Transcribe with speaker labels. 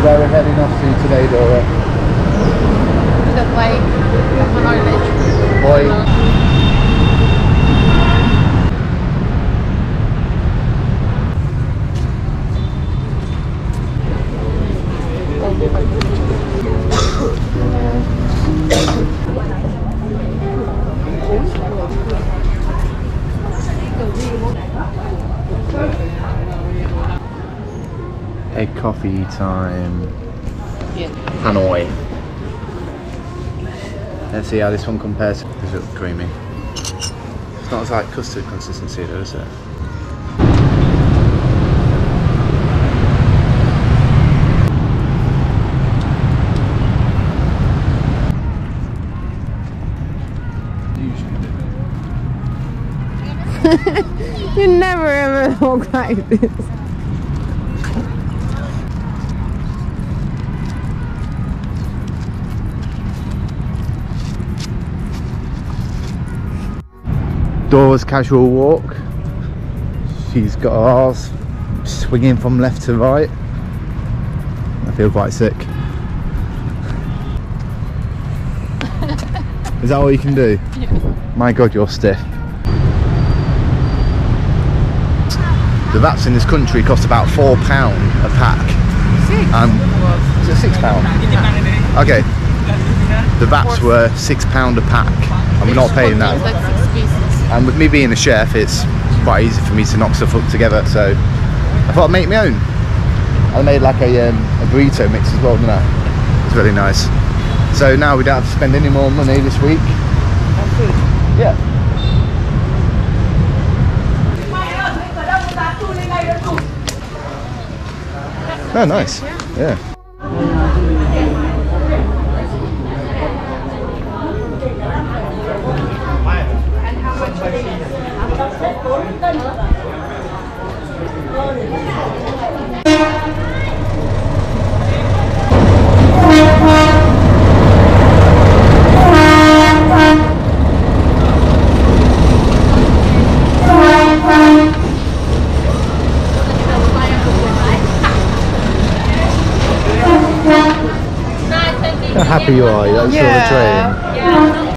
Speaker 1: Where we're heading off to today, Dora?
Speaker 2: The lake, Hanoi Lake.
Speaker 1: Boy. Egg coffee time. Hanoi. Let's see how this one compares. Does it look creamy? It's not as like custard consistency though, is it?
Speaker 2: You never ever talk like this.
Speaker 1: Dora's casual walk. She's got her arse swinging from left to right. I feel quite sick. Is that all you can do? My god, you're stiff. The vats in this country cost about £4 a pack.
Speaker 2: Six.
Speaker 1: Um, is it £6? Okay. The vats were £6 a pack. I'm not paying that.
Speaker 2: It's like six pieces.
Speaker 1: And with me being a chef, it's quite easy for me to knock stuff up together. So I thought I'd make my own. I made like a, um, a burrito mix as well, didn't I? It's really nice. So now we don't have to spend any more money this week. Yeah. Oh, nice. Yeah. Happy you are. That's
Speaker 2: Yeah.
Speaker 1: on the train.